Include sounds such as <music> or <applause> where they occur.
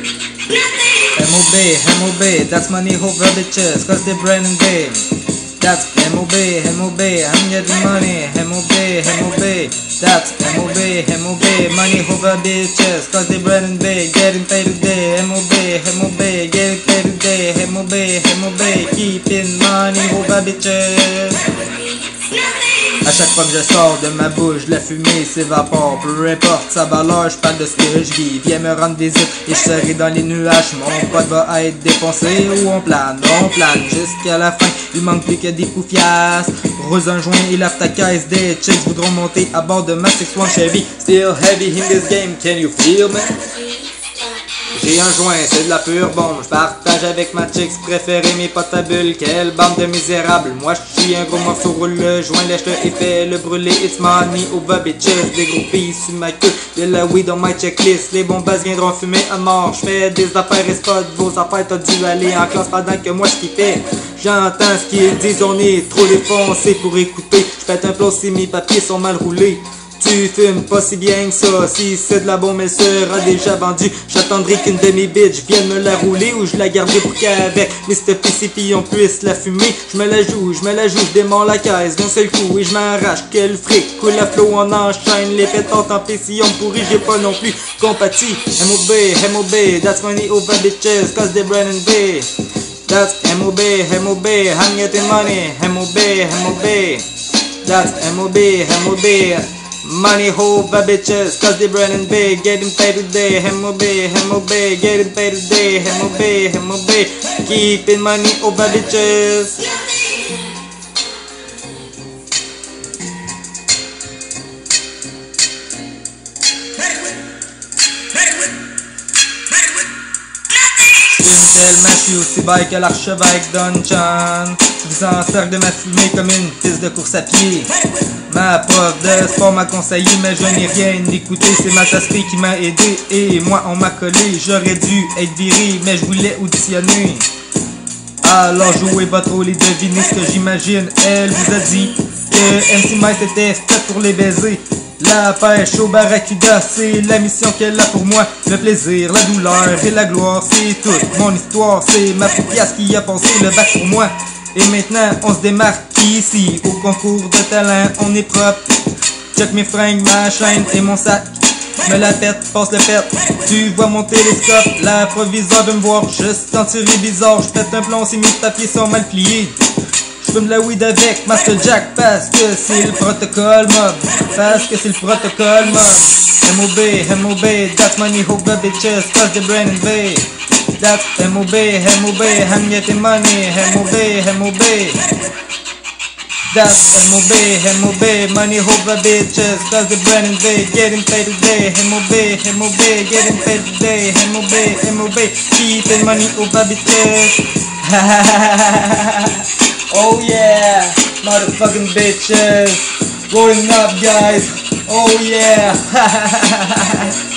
MOB, MOB, that's money over bitches, cause they brand and babe. That's MOB, MOB, I'm getting money, MOB, MOB, that's MOB, MOB, money over bitches, cause they brand and babe, getting paid today, MOB, MOB, getting paid today, MOB, MOB, keeping money over bitches. À chaque fois que je sors de ma bouche, la fumée s'évapore. Peu importe sa valeur, je de ce que je vis. Viens me rendre visite et je serai dans les nuages. Mon pote va être défoncé ou on plane. On plane jusqu'à la fin. Il manque plus que des poufiasses. Rose un joint et lave ta caisse. Des chicks voudront monter à bord de ma 61 Chevy. Still heavy in this game, can you feel me? J'ai un joint, c'est de la pure bombe. Je partage avec ma chicks préférée mes bulles. Quelle bande de misérables. Moi je suis un gros morceau, roule le joint, lèche-le et fais le brûler. It's money over bitches. Des gros filles sur ma queue. De la weed dans ma checklist. Les bombasses viendront fumer à mort. Je fais des affaires et spot. Vos affaires, t'as dû aller en classe pendant que moi je kiffais. J'entends ce qu'ils disent, on est trop défoncé pour écouter. Je un plot si mes papiers sont mal roulés. Tu fumes pas si bien que ça, si c'est de la bombe, elle sera déjà vendue. J'attendrai qu'une de mes bitches vienne me la rouler ou je la garderai pour qu'avec Mr. PCP on puisse la fumer. Je me la joue, je me la joue, je démarre la caisse d'un seul coup et je m'arrache. Quel fric, coule la flow, on enchaîne. Les pétantes en PC, on pourrit, j'ai pas non plus compati. MOB, MOB, that's money over bitches, cause they brand and bay. That's MOB, MOB, I'm getting money. MOB, MOB, that's MOB, MOB. Money over bitches, cause they running big, getting paid today, MOB, MOB, getting paid today, MOB, MOB, keeping money over bitches. Une telle machine aussi belle que l'archevêque Dungeon. Vous en de ma fumée comme une piste de course à pied. Ma prof de sport m'a conseillé, mais je n'ai rien écouté. C'est ma tasserie qui m'a aidé et moi on m'a collé. J'aurais dû être viré, mais je voulais auditionner. Alors jouez votre rôle et devinez ce que j'imagine. Elle vous a dit que MC Mike était fait pour les baiser. La pêche au barracuda, c'est la mission qu'elle a pour moi. Le plaisir, la douleur et la gloire, c'est toute mon histoire. C'est ma pièce qui a pensé le bac pour moi. Et maintenant, on se démarque ici. Au concours de talent, on est propre. Check mes fringues, ma chaîne et mon sac. Me la pète, passe le pète. Tu vois mon télescope, la proviseur de me voir. Je sens tirer bizarre, je pète un plomb si mes papiers sont mal pliés. Je fume la weed avec Master Jack parce que c'est le protocole mob. Parce que c'est le protocole mob. MOB, MOB, that's money over bitches, cause the brain and bay. MOB, I'm getting money, MOB, MOB. That's MOB, MOB, money over bitches, cause the brand and bay, getting paid today, MOB, MOB, getting paid today, MOB, MOB, keeping money over bitches. <laughs> oh yeah, motherfucking bitches, rolling up guys, oh yeah. <laughs>